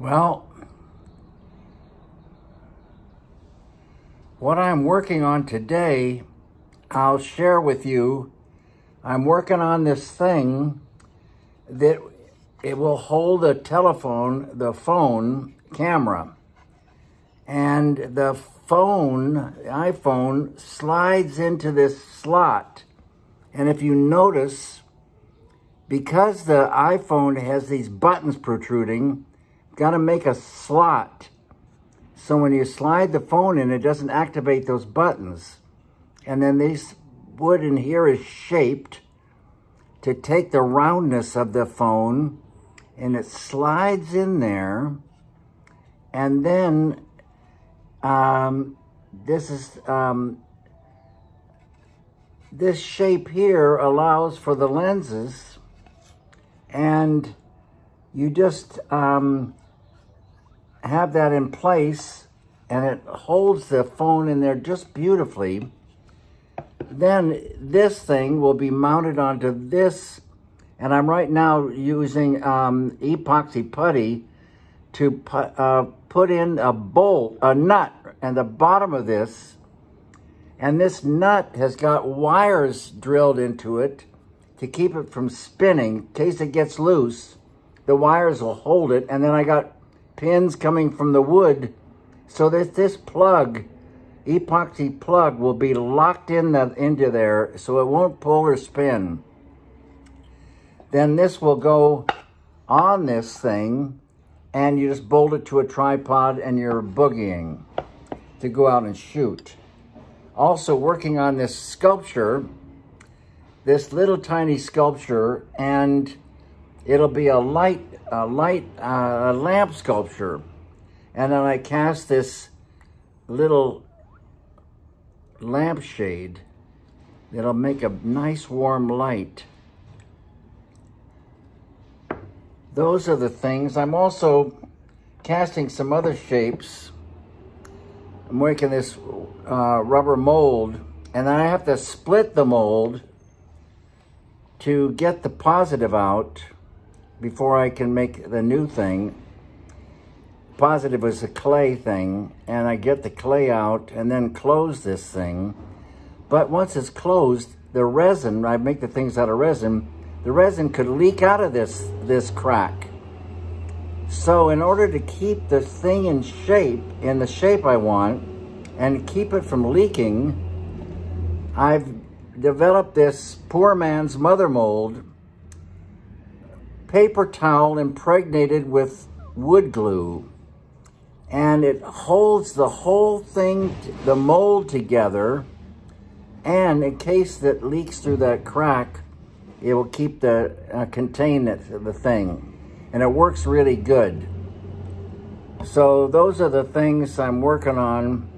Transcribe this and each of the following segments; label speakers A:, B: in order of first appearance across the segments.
A: Well, what I'm working on today, I'll share with you. I'm working on this thing that it will hold the telephone, the phone camera. And the phone, the iPhone, slides into this slot. And if you notice, because the iPhone has these buttons protruding, got to make a slot. So when you slide the phone in, it doesn't activate those buttons. And then this wood in here is shaped to take the roundness of the phone and it slides in there. And then um, this is, um, this shape here allows for the lenses and you just um, have that in place and it holds the phone in there just beautifully. Then this thing will be mounted onto this, and I'm right now using um, epoxy putty to put, uh, put in a bolt, a nut, and the bottom of this, and this nut has got wires drilled into it to keep it from spinning. In case it gets loose, the wires will hold it, and then I got pins coming from the wood so that this plug, epoxy plug, will be locked in the, into there so it won't pull or spin. Then this will go on this thing and you just bolt it to a tripod and you're boogieing to go out and shoot. Also working on this sculpture, this little tiny sculpture, and it'll be a light a light uh, a lamp sculpture. And then I cast this little lampshade that'll make a nice warm light. Those are the things. I'm also casting some other shapes. I'm making this uh, rubber mold and then I have to split the mold to get the positive out before I can make the new thing. Positive was a clay thing, and I get the clay out and then close this thing. But once it's closed, the resin, I make the things out of resin, the resin could leak out of this, this crack. So in order to keep the thing in shape, in the shape I want, and keep it from leaking, I've developed this poor man's mother mold paper towel impregnated with wood glue and it holds the whole thing, the mold together and in case that leaks through that crack, it will keep the, uh, contain it, the thing. And it works really good. So those are the things I'm working on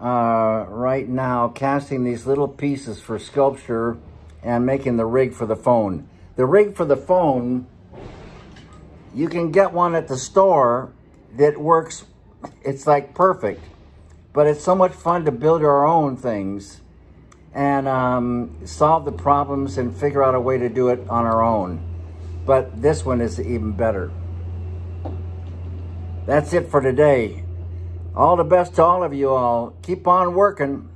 A: uh, right now, casting these little pieces for sculpture and making the rig for the phone. The rig for the phone, you can get one at the store that works, it's like perfect. But it's so much fun to build our own things and um, solve the problems and figure out a way to do it on our own. But this one is even better. That's it for today. All the best to all of you all. Keep on working.